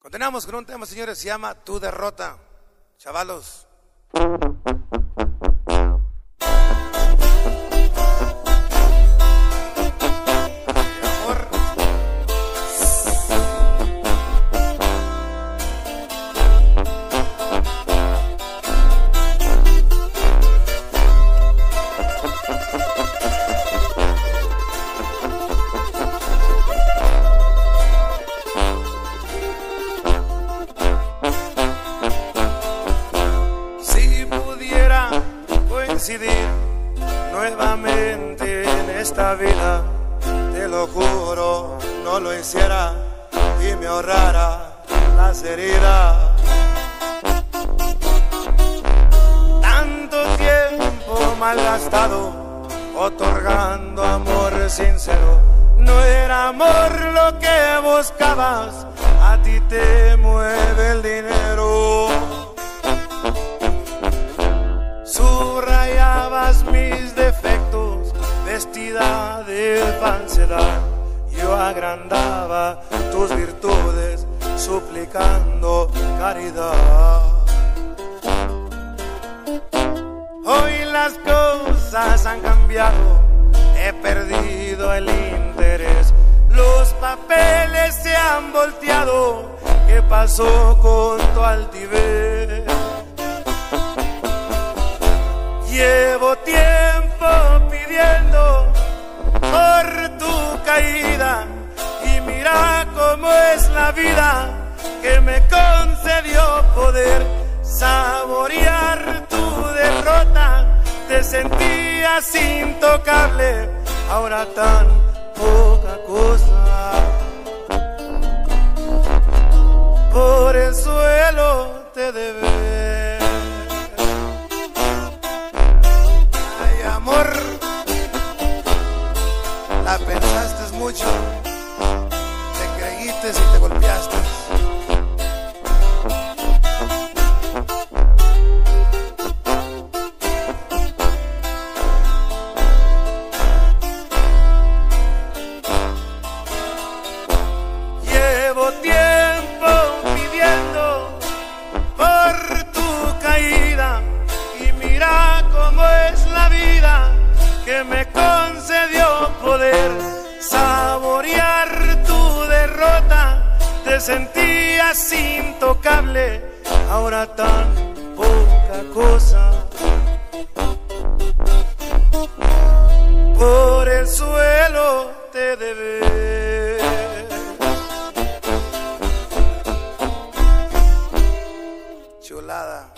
Continuamos con un tema, señores, se llama Tu derrota. Chavalos. Coincidir nuevamente en esta vida, te lo juro, no lo hiciera y me ahorrara las heridas. Tanto tiempo malgastado, otorgando amor sincero. No era amor lo que buscabas, a ti te mueve el dinero. Mis defectos, vestida de falsedad. Yo agrandaba tus virtudes, suplicando caridad. Hoy las cosas han cambiado, he perdido el interés. Los papeles se han volteado, ¿qué pasó con tu altivez? Vida que me concedió poder saborear tu derrota. Te sentías intocable, ahora tan poca cosa. Por el suelo te debes. Ay, amor, la pensaste mucho, y te golpeaste. Llevo tiempo pidiendo por tu caída y mira cómo es la vida Te sentías intocable, ahora tan poca cosa. Por el suelo te debes. Chulada.